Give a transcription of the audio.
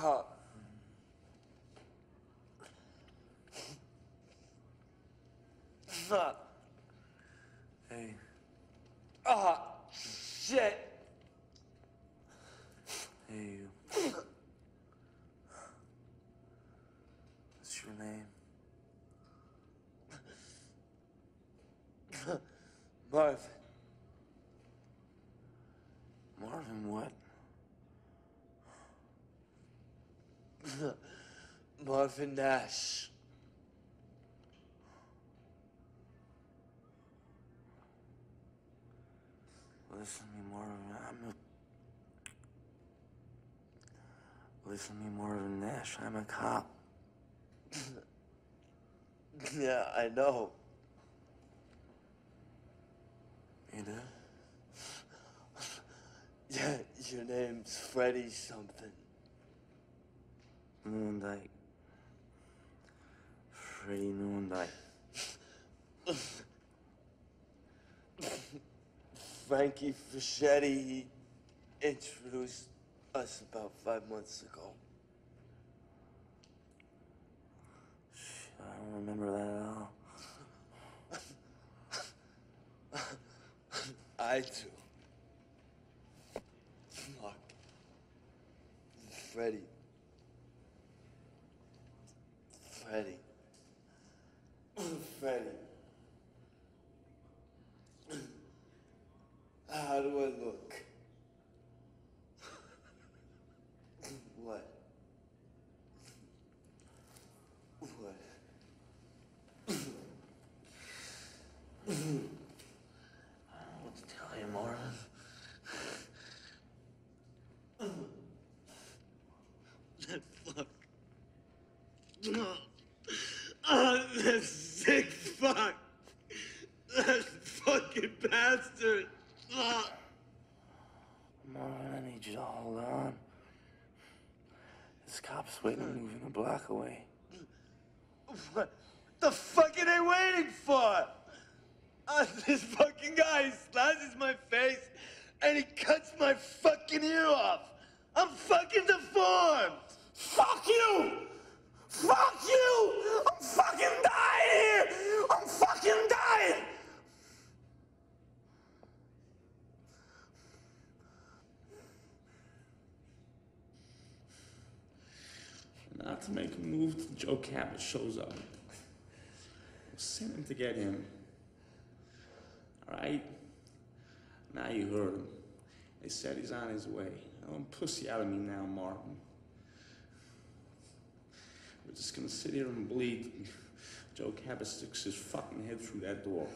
Uh. Fuck. Hey, Ah, shit. hey, you. What's your name? Marvin. Marvin what? Marvin Nash. Listen to me, Marvin. I'm a. Listen to me, Marvin Nash. I'm a cop. Yeah, I know. You know? Yeah, your name's Freddie something. Newendyke. Freddie Newendyke. Frankie Ferchetti he introduced us about five months ago. I don't remember that at all. I do. Fuck. Freddie. Freddie. Freddie. How do I look? What? What? I don't know what to tell you, Marvin. Fuck. Fuck. That fucking bastard. Marvin, I need you to hold on. This cop's waiting moving a block away. What the fuck are they waiting for? Uh, this fucking guy slashes my face and he cuts my fucking ear off. I'm fucking deformed. Fuck you! Fuck you! I'm fucking dying here! I'm fucking dying! Not to make a move Joe Cabot shows up. Send him to get him. Alright? Now you heard him. They said he's on his way. Don't pussy out of me now, Martin. We're just gonna sit here and bleed. Joe Cabot sticks his fucking head through that door.